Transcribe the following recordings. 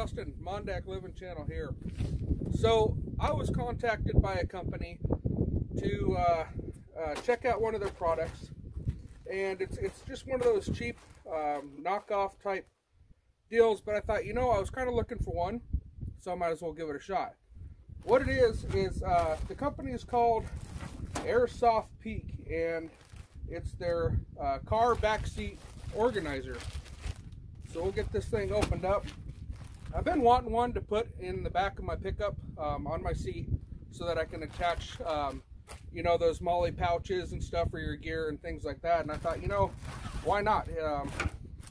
Justin, Mondak Living Channel here. So I was contacted by a company to uh, uh, check out one of their products, and it's it's just one of those cheap um, knockoff type deals. But I thought, you know, I was kind of looking for one, so I might as well give it a shot. What it is is uh, the company is called Airsoft Peak, and it's their uh, car backseat organizer. So we'll get this thing opened up. I've been wanting one to put in the back of my pickup um, on my seat so that I can attach, um, you know, those MOLLE pouches and stuff for your gear and things like that. And I thought, you know, why not? Um,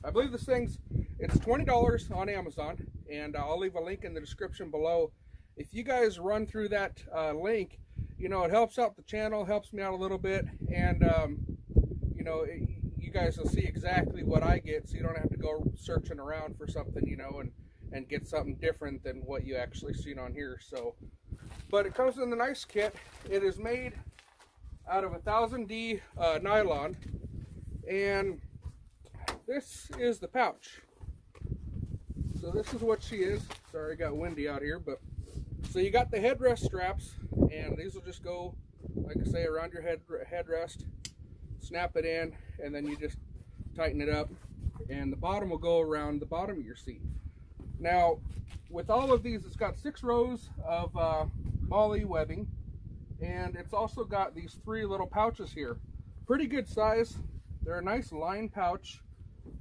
I believe this thing's, it's $20 on Amazon and I'll leave a link in the description below. If you guys run through that uh, link, you know, it helps out the channel, helps me out a little bit. And, um, you know, it, you guys will see exactly what I get so you don't have to go searching around for something, you know, and, and get something different than what you actually seen on here. So, but it comes in the nice kit. It is made out of a 1000D uh, nylon and this is the pouch. So this is what she is. Sorry, I got windy out here, but so you got the headrest straps and these will just go, like I say, around your head headrest snap it in, and then you just tighten it up. And the bottom will go around the bottom of your seat. Now, with all of these, it's got six rows of uh, MOLLE webbing, and it's also got these three little pouches here. Pretty good size. They're a nice line pouch,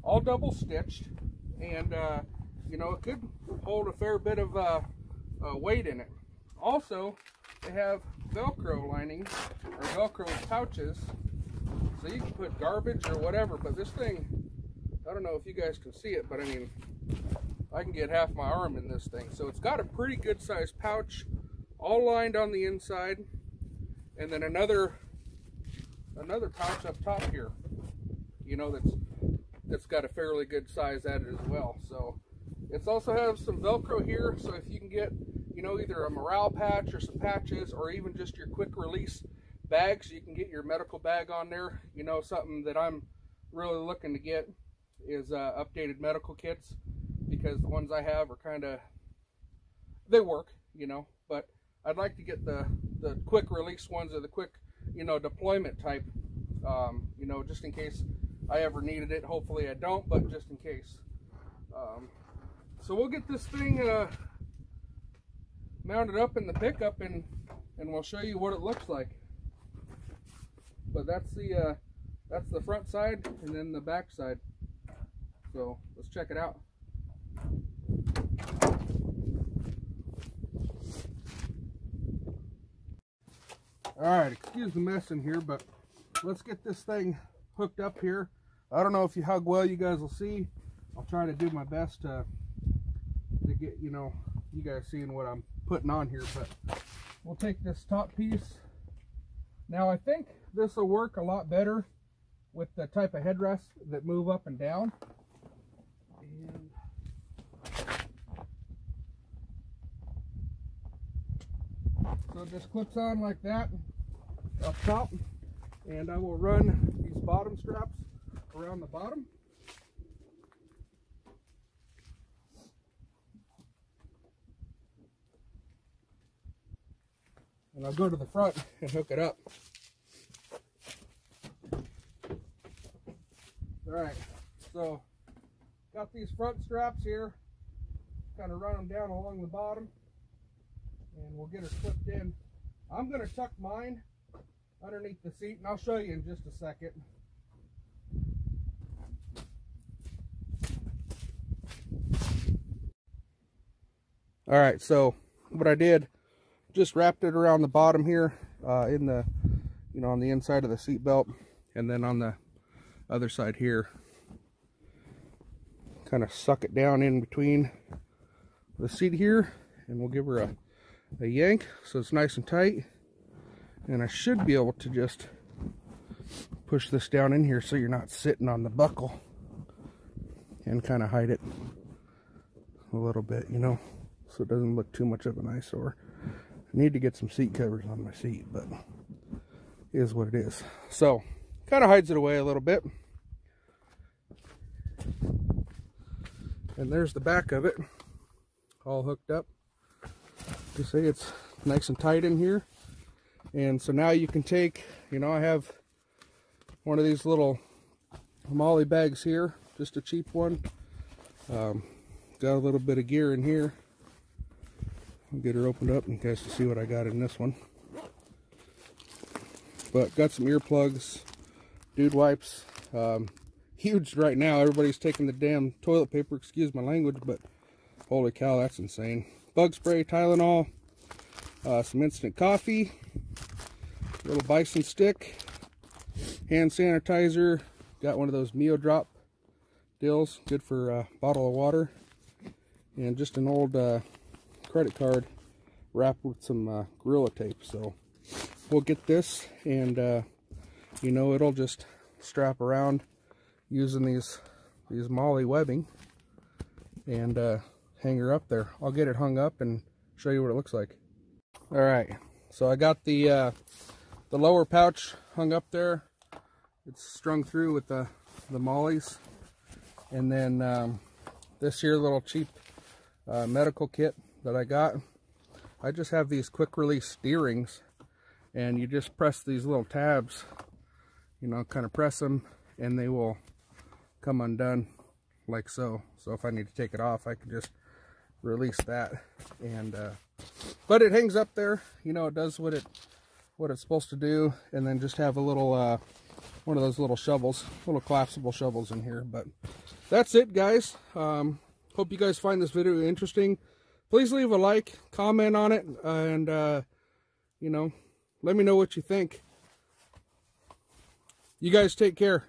all double stitched, and uh, you know, it could hold a fair bit of uh, uh weight in it. Also, they have Velcro lining, or Velcro pouches so you can put garbage or whatever, but this thing, I don't know if you guys can see it, but I mean, I can get half my arm in this thing. So it's got a pretty good sized pouch, all lined on the inside, and then another another pouch up top here. You know that's that's got a fairly good size at it as well. So it's also has some Velcro here, so if you can get you know either a morale patch or some patches, or even just your quick release bags. You can get your medical bag on there. You know, something that I'm really looking to get is uh, updated medical kits because the ones I have are kind of, they work, you know, but I'd like to get the, the quick release ones or the quick, you know, deployment type, um, you know, just in case I ever needed it. Hopefully I don't, but just in case. Um, so we'll get this thing uh, mounted up in the pickup and, and we'll show you what it looks like but that's the uh, that's the front side and then the back side so let's check it out all right excuse the mess in here but let's get this thing hooked up here. I don't know if you hug well you guys will see. I'll try to do my best to to get you know you guys seeing what I'm putting on here but we'll take this top piece. Now I think this will work a lot better with the type of headrests that move up and down. And so it just clips on like that up top and I will run these bottom straps around the bottom. And I'll go to the front and hook it up. All right, so got these front straps here. Kind of run them down along the bottom and we'll get her clipped in. I'm going to tuck mine underneath the seat and I'll show you in just a second. All right, so what I did, just wrapped it around the bottom here uh, in the, you know, on the inside of the seat belt and then on the other side here. Kind of suck it down in between the seat here and we'll give her a, a yank so it's nice and tight. And I should be able to just push this down in here so you're not sitting on the buckle and kind of hide it a little bit, you know, so it doesn't look too much of an eyesore. I need to get some seat covers on my seat, but is what it is. So Kind of hides it away a little bit. And there's the back of it. all hooked up. You see it's nice and tight in here. And so now you can take, you know, I have one of these little MOLLE bags here, just a cheap one. Um, got a little bit of gear in here. I'll get her opened up and you guys to see what I got in this one. But got some earplugs, dude wipes. Um, huge right now. Everybody's taking the damn toilet paper, excuse my language, but holy cow, that's insane. Bug spray, Tylenol, uh, some instant coffee, little bison stick, hand sanitizer, got one of those Mio Drop deals, good for a bottle of water, and just an old uh, credit card wrapped with some uh, Gorilla Tape. So we'll get this and, uh, you know, it'll just strap around using these these MOLLE webbing and uh, hang her up there. I'll get it hung up and show you what it looks like. All right, so I got the uh, the lower pouch hung up there. It's strung through with the the MOLLEs, and then um, this here little cheap uh, medical kit that I got. I just have these quick release steerings, and you just press these little tabs. You know, kind of press them, and they will come undone like so. So if I need to take it off, I can just release that. And uh, but it hangs up there. You know, it does what it what it's supposed to do. And then just have a little uh, one of those little shovels, little collapsible shovels in here. But that's it, guys. Um, hope you guys find this video interesting. Please leave a like, comment on it, and uh, you know, let me know what you think. You guys take care.